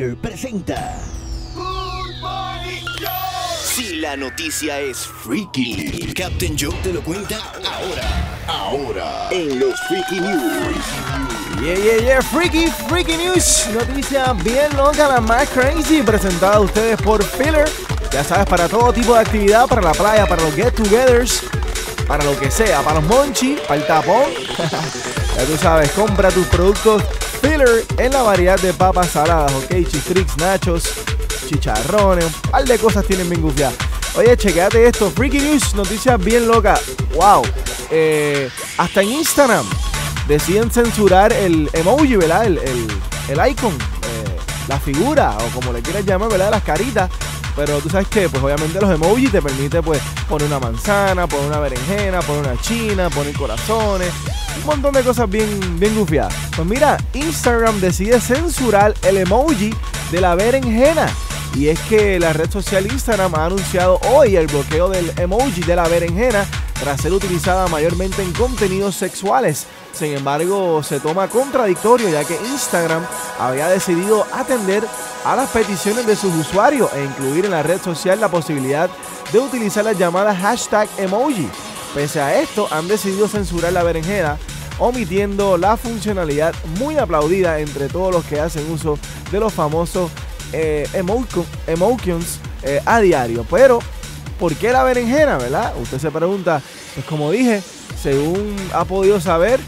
Presenta. Si la noticia es freaky, Captain Joe te lo cuenta ahora. Ahora, en los Freaky News. Yeah, yeah, yeah, freaky, freaky news. Noticia bien loca, la más crazy, presentada a ustedes por Filler. Ya sabes, para todo tipo de actividad, para la playa, para los get-togethers, para lo que sea, para los monchi, para el tapón. ya tú sabes, compra tus productos Filler en la variedad de papas saladas, ok, chistrix, nachos, chicharrones, un par de cosas tienen bien gufiadas. Oye, chequeate esto, Freaky News, noticias bien locas. Wow, eh, hasta en Instagram deciden censurar el emoji, ¿verdad? El, el, el icon, eh, la figura, o como le quieras llamar, ¿verdad? Las caritas. Pero tú sabes que, pues obviamente los emojis te permite pues poner una manzana, poner una berenjena, poner una china, poner corazones, un montón de cosas bien, bien gufiadas. Pues mira, Instagram decide censurar el emoji de la berenjena. Y es que la red social Instagram ha anunciado hoy el bloqueo del emoji de la berenjena tras ser utilizada mayormente en contenidos sexuales. Sin embargo, se toma contradictorio ya que Instagram había decidido atender a las peticiones de sus usuarios e incluir en la red social la posibilidad de utilizar las llamadas hashtag emoji. Pese a esto, han decidido censurar la berenjena, omitiendo la funcionalidad muy aplaudida entre todos los que hacen uso de los famosos eh, eh, a diario. Pero, ¿por qué la berenjena, verdad? Usted se pregunta, pues como dije, según ha podido saber,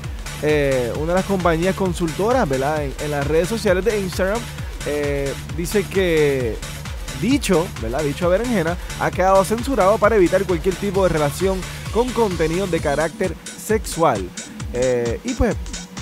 eh, una de las compañías consultoras, ¿verdad? En, en las redes sociales de Instagram, eh, dice que dicho, ¿verdad? Dicho berenjena ha quedado censurado para evitar cualquier tipo de relación con contenido de carácter sexual. Eh, y pues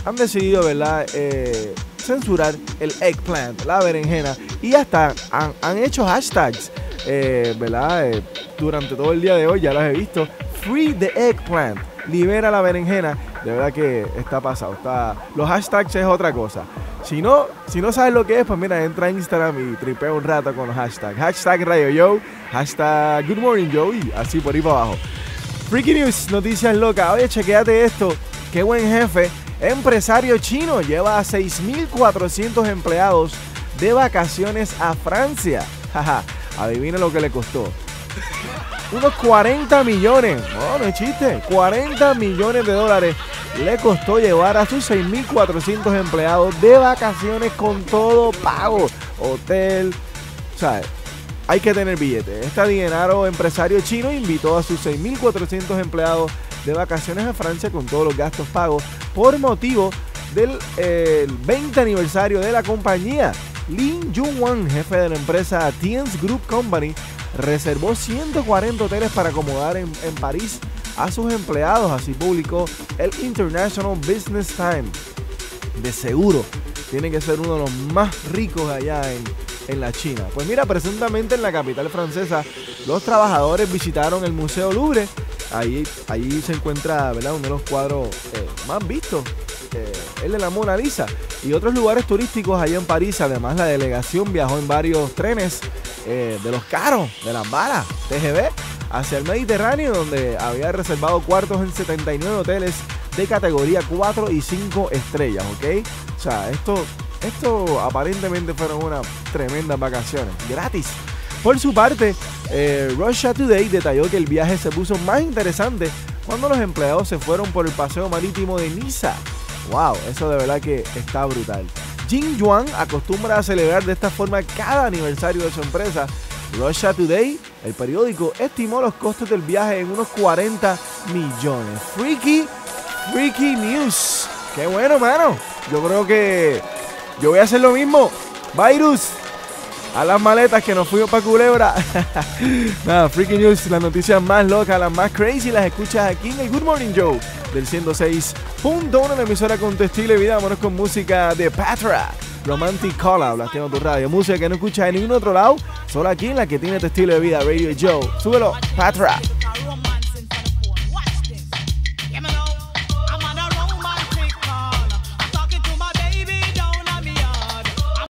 han decidido, ¿verdad? Eh, censurar el eggplant, la berenjena. Y hasta han, han hecho hashtags, ¿verdad? Durante todo el día de hoy, ya los he visto. Free the eggplant, libera la berenjena. De verdad que está pasado. Está, los hashtags es otra cosa. Si no, si no sabes lo que es, pues mira, entra a Instagram y tripea un rato con los hashtags. Hashtag Radio Yo, hashtag Good Morning Joe y así por ahí para abajo. Freaky News, noticias locas. Oye, chequeate esto. Qué buen jefe. Empresario chino lleva a 6.400 empleados de vacaciones a Francia. Jaja, adivina lo que le costó. Unos 40 millones. No, no es chiste. 40 millones de dólares le costó llevar a sus 6.400 empleados de vacaciones con todo pago. Hotel. O sea, hay que tener billete. Este adinerado empresario chino invitó a sus 6.400 empleados de vacaciones a Francia con todos los gastos pagos por motivo del eh, 20 aniversario de la compañía. Lin Jung-wan, jefe de la empresa Tiens Group Company, reservó 140 hoteles para acomodar en París a sus empleados, así publicó el International Business Times. De seguro, tiene que ser uno de los más ricos allá en, en la China. Pues mira, presuntamente en la capital francesa, los trabajadores visitaron el Museo Louvre. Ahí, ahí se encuentra ¿verdad? uno de los cuadros eh, más vistos, eh, el de la Mona Lisa. Y otros lugares turísticos allá en París. Además, la delegación viajó en varios trenes eh, de los caros, de las balas, TGV, hacia el Mediterráneo, donde había reservado cuartos en 79 hoteles de categoría 4 y 5 estrellas, ¿ok? O sea, esto, esto aparentemente fueron unas tremendas vacaciones, gratis. Por su parte, eh, Russia Today detalló que el viaje se puso más interesante cuando los empleados se fueron por el paseo marítimo de Niza. ¡Wow! Eso de verdad que está brutal. Jin Yuan acostumbra a celebrar de esta forma cada aniversario de su empresa. Russia Today, el periódico, estimó los costos del viaje en unos 40 millones. Freaky, freaky news. ¡Qué bueno, mano! Yo creo que yo voy a hacer lo mismo. Virus, a las maletas que nos fuimos para Culebra. Nada, Freaky News, las noticias más locas, las más crazy, las escuchas aquí en el Good Morning Show del 106.1, la emisora con tu estilo de vida. Vámonos con música de Patra. Romantic Out, las en tu radio. Música que no escuchas en ningún otro lado, solo aquí en la que tiene tu estilo de vida, Radio Joe. Súbelo, Patra.